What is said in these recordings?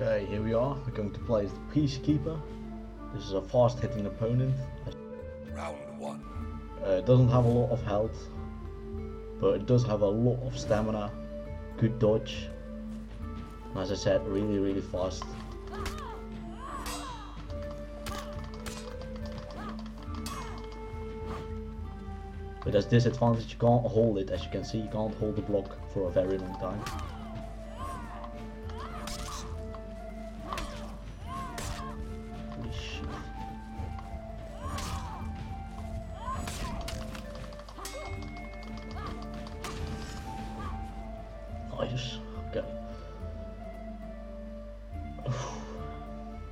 Okay, here we are. We're going to play as the Peacekeeper. This is a fast hitting opponent. Round one. Uh, it doesn't have a lot of health, but it does have a lot of stamina, good dodge, and as I said, really, really fast. But there's disadvantage, you can't hold it, as you can see, you can't hold the block for a very long time. Nice. Okay.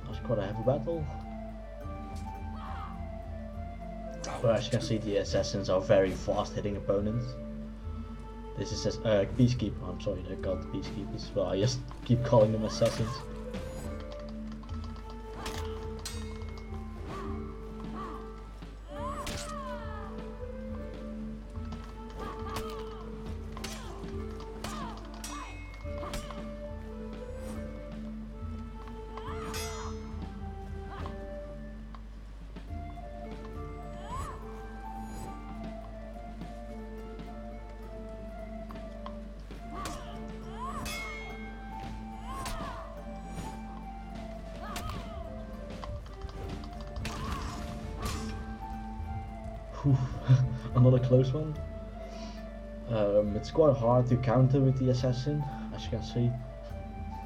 That's quite a heavy battle. But as you can see, the assassins are very fast-hitting opponents. This is a uh, peacekeeper. I'm sorry, they're called peacekeepers, but I just keep calling them assassins. Another close one. Um, it's quite hard to counter with the assassin, as you can see,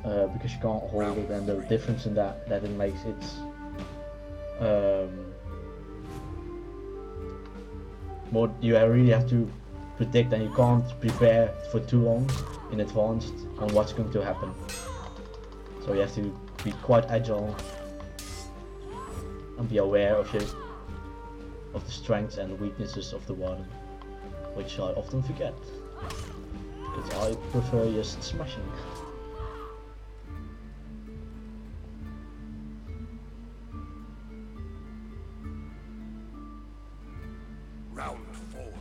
uh, because you can't hold it, and the difference in that that it makes it um, more. You really have to predict, and you can't prepare for too long in advance on what's going to happen. So you have to be quite agile and be aware of your of the strengths and weaknesses of the warden, which I often forget. Because I prefer just smashing. Round four.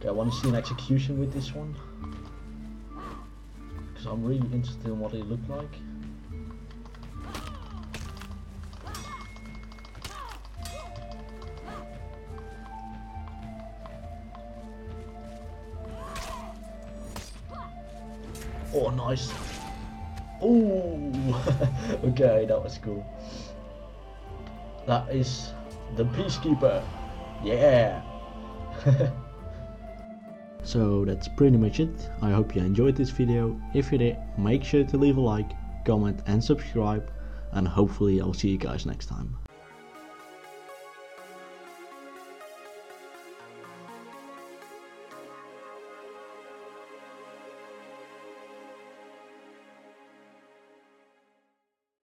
Okay, I want to see an execution with this one. Because I'm really interested in what they look like. Oh, nice. Oh, okay, that was cool. That is the Peacekeeper. Yeah. So that's pretty much it. I hope you enjoyed this video. If you did, make sure to leave a like, comment and subscribe and hopefully I'll see you guys next time.